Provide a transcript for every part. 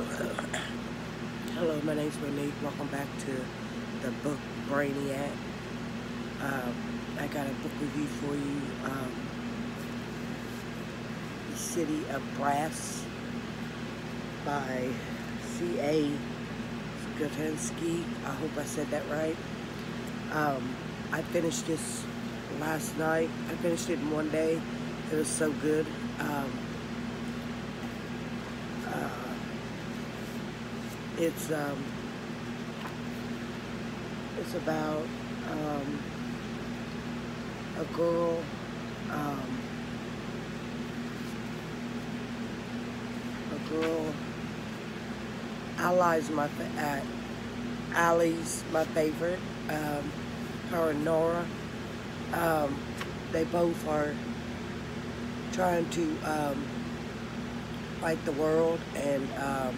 Hello, my name's Monique. Welcome back to the book Brainiac. Um, I got a book review for you. Um, the City of Brass by C.A. Skotensky. I hope I said that right. Um, I finished this last night. I finished it in one day. It was so good. Um, it's um, it's about um, a girl um, a girl Ali's my uh, Ali's my favorite um, her and Nora. Um, they both are trying to um, fight the world and um,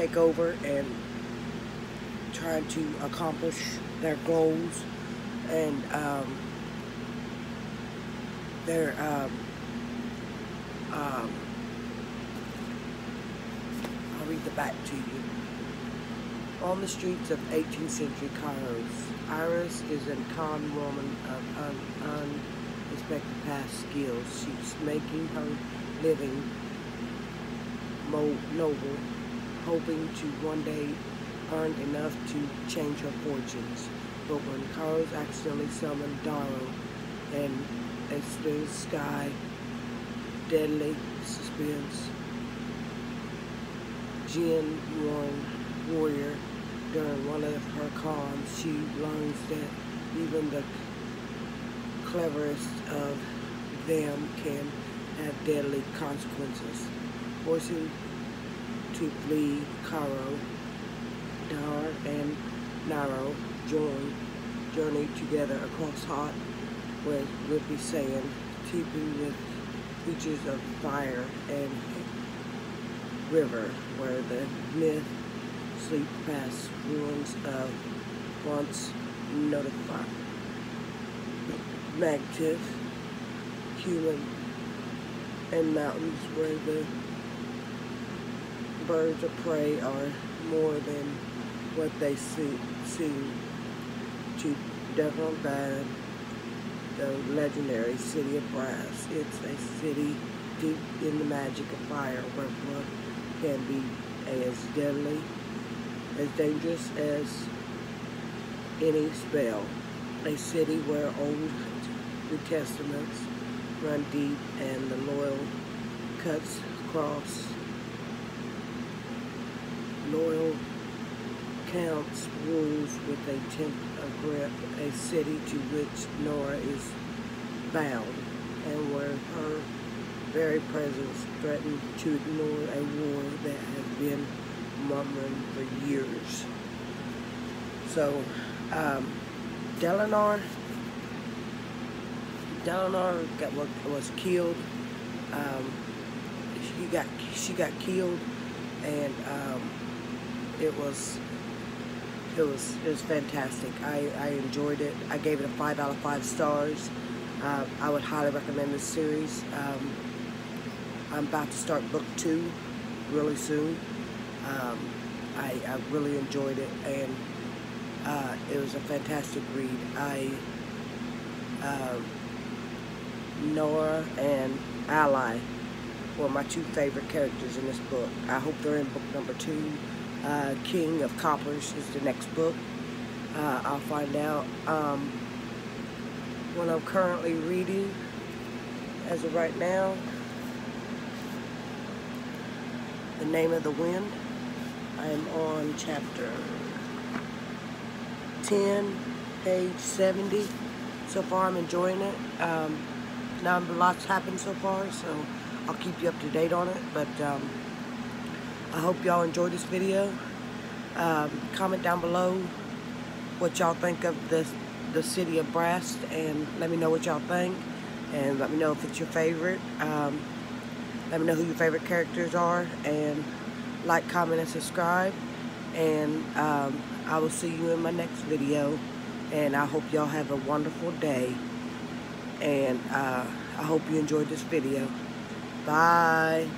take over and trying to accomplish their goals and um, their um, um, I'll read the back to you. On the streets of 18th century Kairos, Iris is a con woman of un past skills. She's making her living noble, hoping to one day earn enough to change her fortunes. But when Carlos accidentally summoned Darrow and smooth sky, deadly suspense, Jin Yuan warrior during one of her cons, she learns that even the cleverest of them can have deadly consequences. Forcing flee Cairo, Dar and Naro join journey together across hot with whippy sand, teeming with creatures of fire and river, where the myth sleep past ruins of once notified. Magnetic human and mountains where the birds of prey are more than what they see, seem to Devil Bad, the legendary city of brass. It's a city deep in the magic of fire where blood can be as deadly, as dangerous as any spell. A city where old New Testaments run deep and the loyal cuts across loyal counts rules with a tenth of grip, a city to which Nora is bound, and where her very presence threatened to ignore a war that has been murmuring for years. So, um, Delanar, Delanar got was killed. Um, she got she got killed, and um, it was it was it was fantastic. I, I enjoyed it. I gave it a five out of five stars. Uh, I would highly recommend this series. Um, I'm about to start book two really soon. Um, I, I really enjoyed it and uh, it was a fantastic read. I uh, Nora and Ali were my two favorite characters in this book. I hope they're in book number two. Uh, King of Coppers is the next book. Uh, I'll find out. Um, what I'm currently reading as of right now, The Name of the Wind. I am on chapter 10, page 70. So far I'm enjoying it. Um, not a lot's happened so far, so I'll keep you up to date on it. But um, I hope y'all enjoyed this video. Um, comment down below what y'all think of this, the city of Brass and let me know what y'all think and let me know if it's your favorite. Um, let me know who your favorite characters are and like, comment, and subscribe. And um, I will see you in my next video. And I hope y'all have a wonderful day. And uh, I hope you enjoyed this video. Bye.